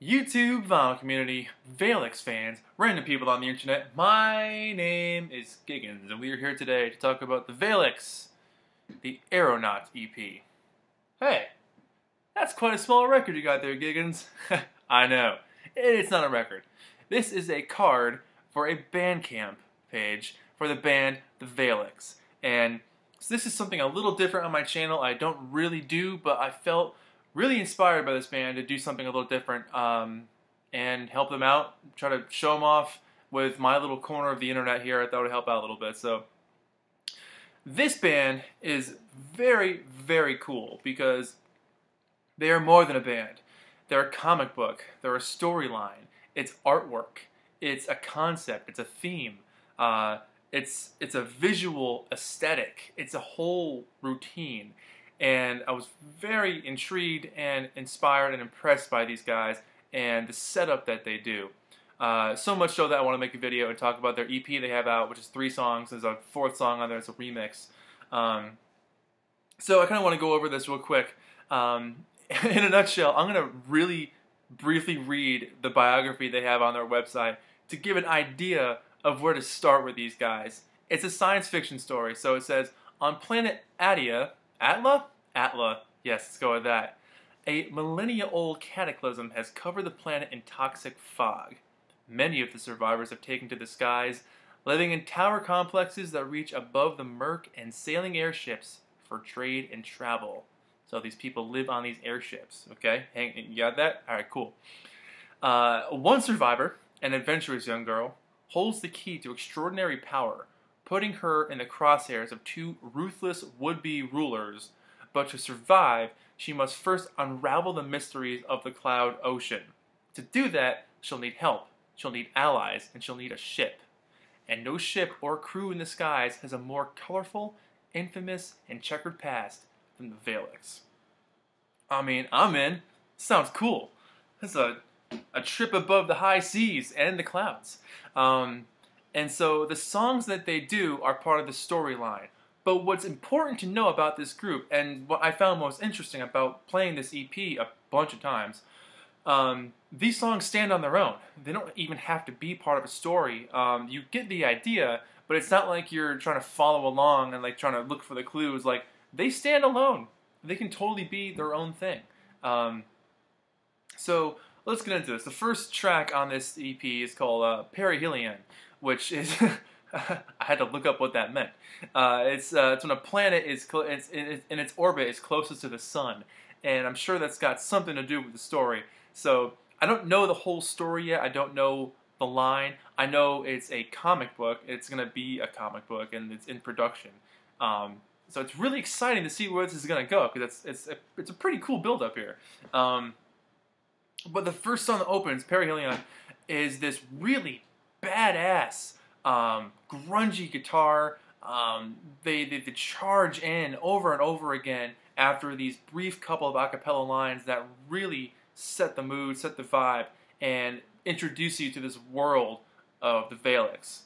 YouTube vinyl community, Vailix fans, random people on the internet, my name is Giggens, and we are here today to talk about the Vailix, the Aeronaut EP. Hey, that's quite a small record you got there, Giggens. I know, it's not a record. This is a card for a Bandcamp page for the band The Vailix, and so this is something a little different on my channel I don't really do, but I felt really inspired by this band to do something a little different um, and help them out, try to show them off with my little corner of the internet here. I thought it would help out a little bit. So this band is very, very cool because they are more than a band. They're a comic book. They're a storyline. It's artwork. It's a concept. It's a theme. Uh, it's it's a visual aesthetic. It's a whole routine and I was very intrigued and inspired and impressed by these guys and the setup that they do. Uh, so much so that I want to make a video and talk about their EP they have out, which is three songs. There's a fourth song on there. It's a remix. Um, so I kind of want to go over this real quick. Um, in a nutshell, I'm going to really briefly read the biography they have on their website to give an idea of where to start with these guys. It's a science fiction story. So it says, on planet Adia, Atla? Atla. Yes, let's go with that. A millennia-old cataclysm has covered the planet in toxic fog. Many of the survivors have taken to the skies, living in tower complexes that reach above the murk and sailing airships for trade and travel. So these people live on these airships, okay? Hang, you got that? All right, cool. Uh, one survivor, an adventurous young girl, holds the key to extraordinary power – putting her in the crosshairs of two ruthless would-be rulers, but to survive, she must first unravel the mysteries of the Cloud Ocean. To do that, she'll need help, she'll need allies, and she'll need a ship. And no ship or crew in the skies has a more colorful, infamous, and checkered past than the Vailix. I mean, I'm in. Sounds cool. That's a, a trip above the high seas and the clouds. Um, and so the songs that they do are part of the storyline. But what's important to know about this group, and what I found most interesting about playing this EP a bunch of times, um, these songs stand on their own. They don't even have to be part of a story. Um, you get the idea, but it's not like you're trying to follow along and like trying to look for the clues. Like they stand alone. They can totally be their own thing. Um, so let's get into this. The first track on this EP is called uh, Perihelion which is I had to look up what that meant. Uh, it's uh, it's when a planet is it's in, in, its orbit is closest to the sun, and I'm sure that's got something to do with the story. So I don't know the whole story yet. I don't know the line. I know it's a comic book. It's gonna be a comic book, and it's in production. Um, so it's really exciting to see where this is gonna go because it's it's a, it's a pretty cool build up here. Um, but the first song that opens, Perihelion, is this really badass um, grungy guitar. Um, they, they, they charge in over and over again after these brief couple of acapella lines that really set the mood, set the vibe, and introduce you to this world of the Vailix.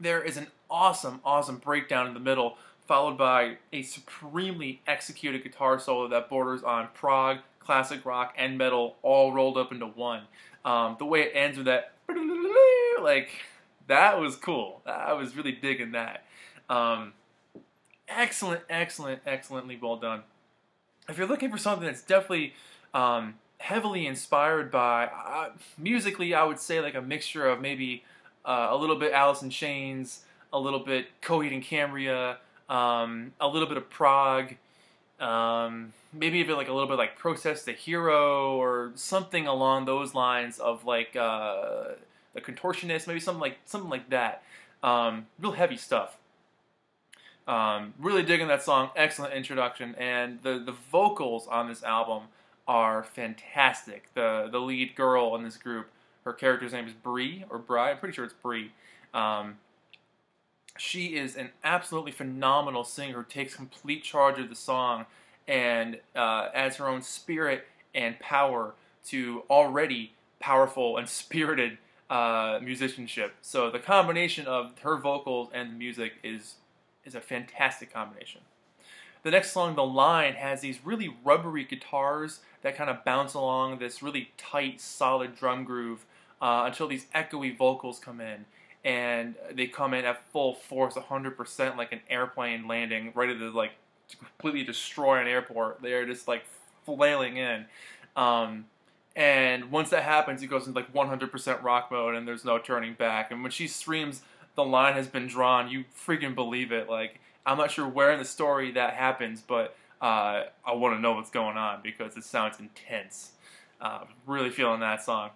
There is an awesome, awesome breakdown in the middle, followed by a supremely executed guitar solo that borders on prog, classic rock, and metal all rolled up into one. Um, the way it ends with that like that was cool. I was really digging that. Um, excellent, excellent, excellently well done. If you're looking for something that's definitely um, heavily inspired by uh, musically, I would say like a mixture of maybe uh, a little bit Alice in Chains, a little bit Coheed and Cambria, um, a little bit of prog, um, maybe even like a little bit like Protest the Hero or something along those lines of like uh, the contortionist, maybe something like something like that. Um, real heavy stuff. Um, really digging that song. Excellent introduction, and the the vocals on this album are fantastic. The the lead girl in this group, her character's name is Bree or Bry. I'm pretty sure it's Bree. Um, she is an absolutely phenomenal singer who takes complete charge of the song and uh, adds her own spirit and power to already powerful and spirited uh, musicianship. So the combination of her vocals and the music is is a fantastic combination. the next song, The Line, has these really rubbery guitars that kind of bounce along this really tight, solid drum groove uh, until these echoey vocals come in. And they come in at full force, 100%, like an airplane landing, ready to like completely destroy an airport. They're just like flailing in. Um, and once that happens, it goes into like 100% rock mode, and there's no turning back. And when she screams, "The line has been drawn," you freaking believe it. Like I'm not sure where in the story that happens, but uh, I want to know what's going on because it sounds intense. Uh, really feeling that song.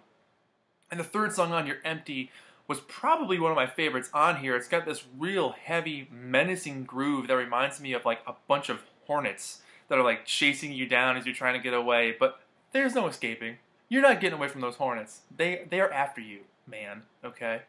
And the third song on You're Empty was probably one of my favorites on here. It's got this real heavy, menacing groove that reminds me of like a bunch of hornets that are like chasing you down as you're trying to get away, but there's no escaping. You're not getting away from those hornets. They they are after you, man. Okay.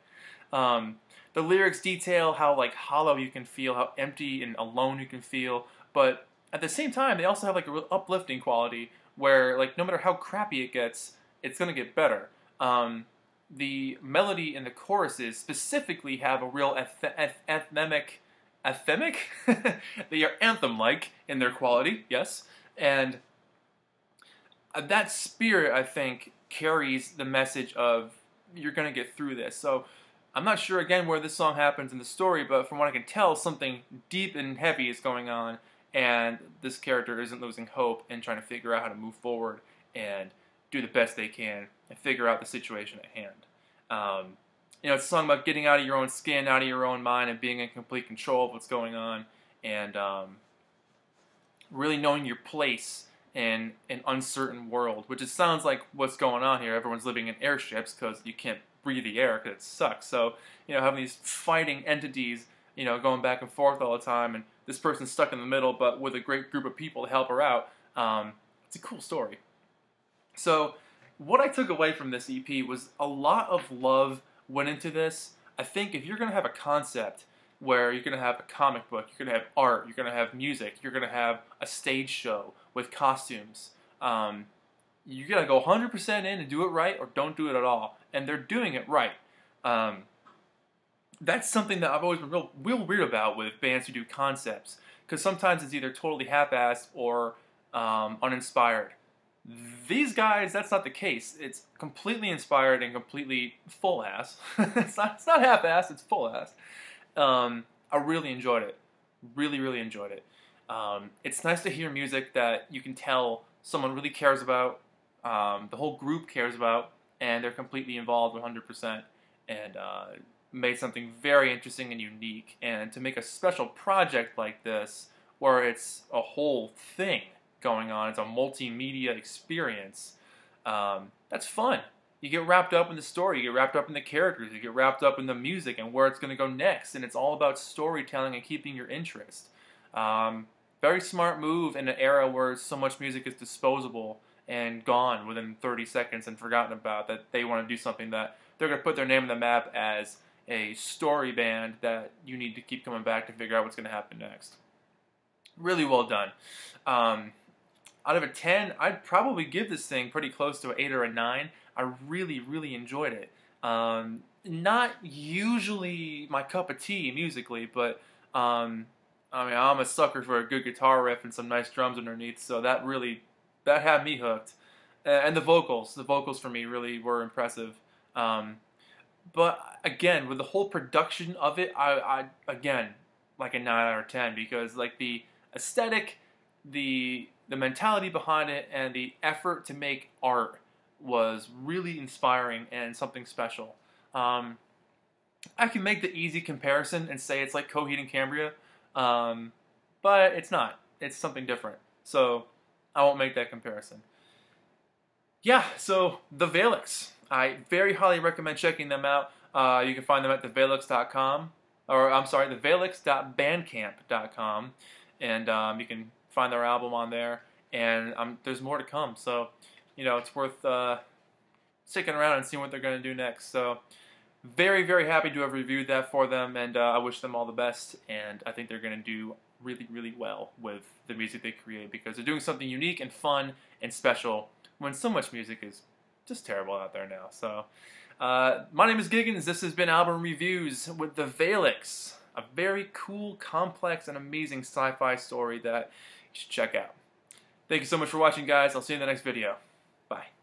Um, the lyrics detail how like hollow you can feel, how empty and alone you can feel, but at the same time, they also have like a real uplifting quality where like no matter how crappy it gets, it's gonna get better. Um, the melody and the choruses specifically have a real anthemic, anthemic. they are anthem-like in their quality, yes, and that spirit I think carries the message of you're gonna get through this. So I'm not sure again where this song happens in the story, but from what I can tell, something deep and heavy is going on, and this character isn't losing hope and trying to figure out how to move forward and do the best they can and figure out the situation at hand. Um, you know, it's a song about getting out of your own skin, out of your own mind, and being in complete control of what's going on, and um, really knowing your place in an uncertain world, which it sounds like what's going on here. Everyone's living in airships because you can't breathe the air because it sucks. So, you know, having these fighting entities, you know, going back and forth all the time, and this person's stuck in the middle, but with a great group of people to help her out. Um, it's a cool story. So, what I took away from this EP was a lot of love went into this. I think if you're going to have a concept where you're going to have a comic book, you're going to have art, you're going to have music, you're going to have a stage show with costumes, um, you got to go 100% in and do it right or don't do it at all. And they're doing it right. Um, that's something that I've always been real, real weird about with bands who do concepts. Because sometimes it's either totally half-assed or um, uninspired. These guys, that's not the case. It's completely inspired and completely full ass. it's not, it's not half-assed, it's full ass. Um, I really enjoyed it. Really, really enjoyed it. Um, it's nice to hear music that you can tell someone really cares about, um, the whole group cares about, and they're completely involved 100%, and uh, made something very interesting and unique. And to make a special project like this, where it's a whole thing, going on. It's a multimedia experience. Um, that's fun. You get wrapped up in the story, you get wrapped up in the characters, you get wrapped up in the music and where it's going to go next. And it's all about storytelling and keeping your interest. Um, very smart move in an era where so much music is disposable and gone within 30 seconds and forgotten about. That they want to do something that they're going to put their name on the map as a story band that you need to keep coming back to figure out what's going to happen next. Really well done. Um, out of a 10, I'd probably give this thing pretty close to an 8 or a 9. I really, really enjoyed it. Um, not usually my cup of tea musically, but um, I mean, I'm a sucker for a good guitar riff and some nice drums underneath, so that really, that had me hooked. And the vocals, the vocals for me really were impressive. Um, but again, with the whole production of it, I, I again, like a 9 out of 10 because like the aesthetic, the the mentality behind it and the effort to make art was really inspiring and something special. Um, I can make the easy comparison and say it's like Coheed and Cambria, um, but it's not. It's something different. So I won't make that comparison. Yeah, so the Vailix. I very highly recommend checking them out. Uh, you can find them at thevailix.com, or I'm sorry, thevailix.bandcamp.com, and um, you can find their album on there, and um, there's more to come. So, you know, it's worth uh, sticking around and seeing what they're going to do next. So, very, very happy to have reviewed that for them, and uh, I wish them all the best. And I think they're going to do really, really well with the music they create because they're doing something unique and fun and special when so much music is just terrible out there now. So, uh, my name is Giggens. This has been Album Reviews with the Vailix. a very cool, complex, and amazing sci-fi story that you should check out. Thank you so much for watching, guys. I'll see you in the next video. Bye.